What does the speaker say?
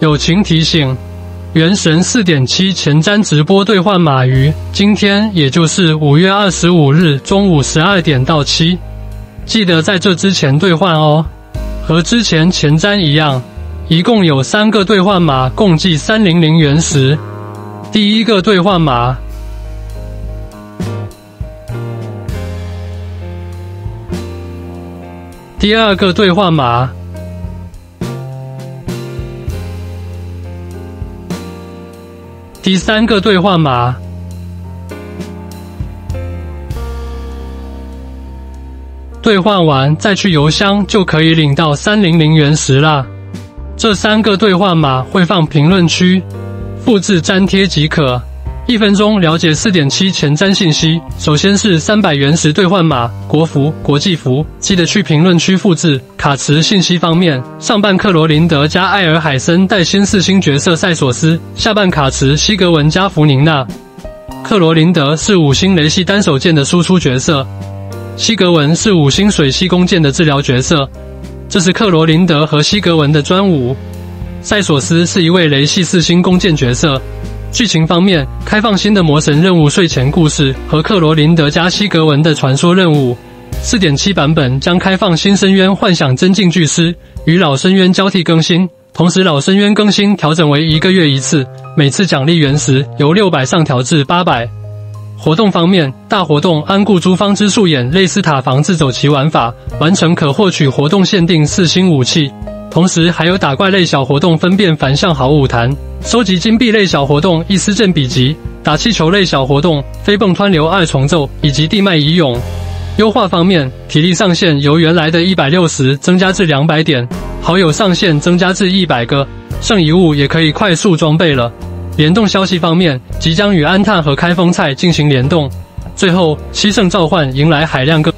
友情提醒：原神四点七前瞻直播兑换码于今天，也就是五月二十五日中午十二点到期，记得在这之前兑换哦。和之前前瞻一样，一共有三个兑换码，共计三零零原石。第一个兑换码，第二个兑换码。第三个兑换码，兑换完再去邮箱就可以领到三零零原石啦。这三个兑换码会放评论区，复制粘贴即可。一分钟了解四点七前瞻信息。首先是三百原石兑换码，国服、国际服，记得去评论区复制。卡池信息方面，上半克罗林德加艾尔海森带新四星角色塞索斯，下半卡池西格文加弗宁娜。克罗林德是五星雷系单手剑的输出角色，西格文是五星水系弓箭的治疗角色。这是克罗林德和西格文的专武。塞索斯是一位雷系四星弓箭角色。剧情方面，开放新的魔神任务睡前故事和克罗林德加西格文的传说任务。四点七版本将开放新深渊幻想真境巨狮与老深渊交替更新，同时老深渊更新调整为一个月一次，每次奖励原石由六百上调至八百。活动方面，大活动安固诸方之素眼类似塔防自走棋玩法，完成可获取活动限定四星武器。同时还有打怪类小活动，分辨凡象好舞弹；收集金币类小活动，一丝阵笔集；打气球类小活动，飞蹦湍流二重奏以及地脉遗勇。优化方面，体力上限由原来的一百六十增加至两百点，好友上限增加至一百个，剩遗物也可以快速装备了。联动消息方面，即将与安踏和开封菜进行联动。最后，七圣召唤迎来海量个。